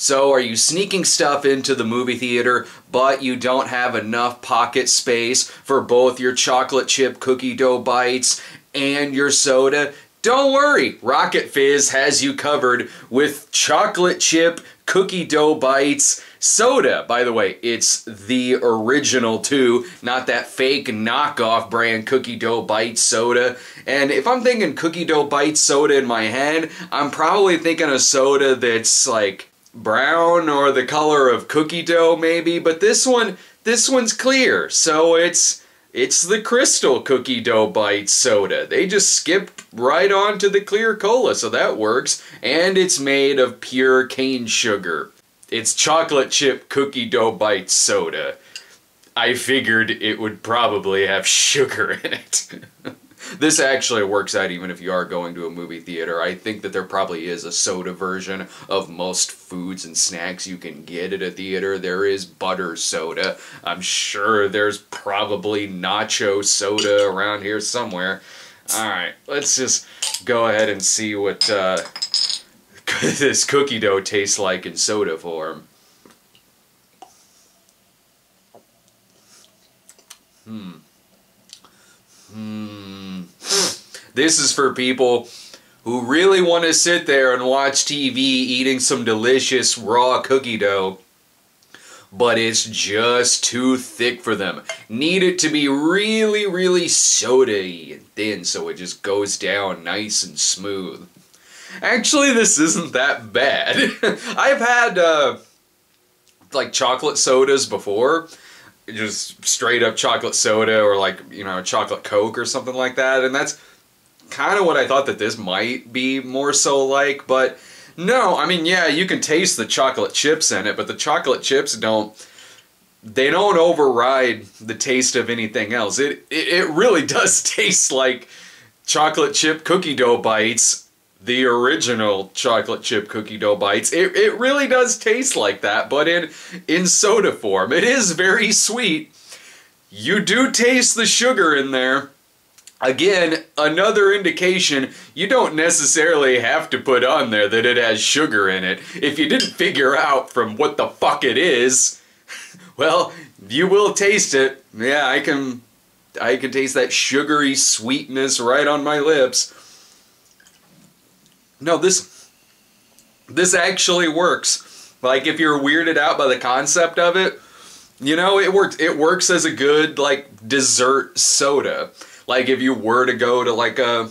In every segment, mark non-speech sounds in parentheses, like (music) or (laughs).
So are you sneaking stuff into the movie theater, but you don't have enough pocket space for both your chocolate chip cookie dough bites and your soda? Don't worry, Rocket Fizz has you covered with chocolate chip cookie dough bites soda. By the way, it's the original too, not that fake knockoff brand cookie dough bites soda. And if I'm thinking cookie dough bites soda in my head, I'm probably thinking a soda that's like brown or the color of cookie dough maybe, but this one this one's clear. So it's it's the Crystal Cookie Dough Bite soda. They just skip right on to the clear cola, so that works. And it's made of pure cane sugar. It's chocolate chip cookie dough bite soda. I figured it would probably have sugar in it. (laughs) (laughs) this actually works out even if you are going to a movie theater. I think that there probably is a soda version of most foods and snacks you can get at a theater. There is butter soda. I'm sure there's probably nacho soda around here somewhere. Alright, let's just go ahead and see what uh, (laughs) this cookie dough tastes like in soda form. Hmm. Hmm. This is for people who really want to sit there and watch TV eating some delicious raw cookie dough but it's just too thick for them. Need it to be really, really soda and thin so it just goes down nice and smooth. Actually, this isn't that bad. (laughs) I've had, uh, like, chocolate sodas before. Just straight up chocolate soda or, like, you know, chocolate Coke or something like that. And that's kind of what I thought that this might be more so like. But, no, I mean, yeah, you can taste the chocolate chips in it, but the chocolate chips don't they don't override the taste of anything else. It, it, it really (laughs) does taste like chocolate chip cookie dough bites the original chocolate chip cookie dough bites. It, it really does taste like that, but in, in soda form. It is very sweet. You do taste the sugar in there. Again, another indication you don't necessarily have to put on there that it has sugar in it. If you didn't figure out from what the fuck it is, (laughs) well, you will taste it. Yeah, I can I can taste that sugary sweetness right on my lips. No, this this actually works. Like if you're weirded out by the concept of it, you know, it works it works as a good like dessert soda. Like if you were to go to like a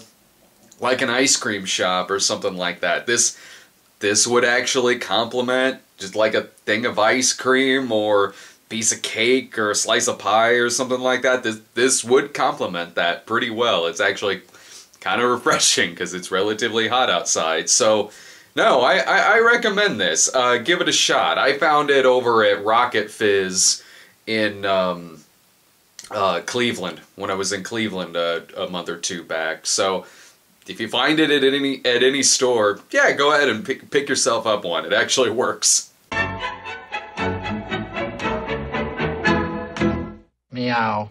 like an ice cream shop or something like that. This this would actually complement just like a thing of ice cream or piece of cake or a slice of pie or something like that. This this would complement that pretty well. It's actually kind of refreshing because it's relatively hot outside. So, no, I, I, I recommend this. Uh, give it a shot. I found it over at Rocket Fizz in um, uh, Cleveland when I was in Cleveland a, a month or two back. So, if you find it at any at any store, yeah, go ahead and pick, pick yourself up one. It actually works. Meow.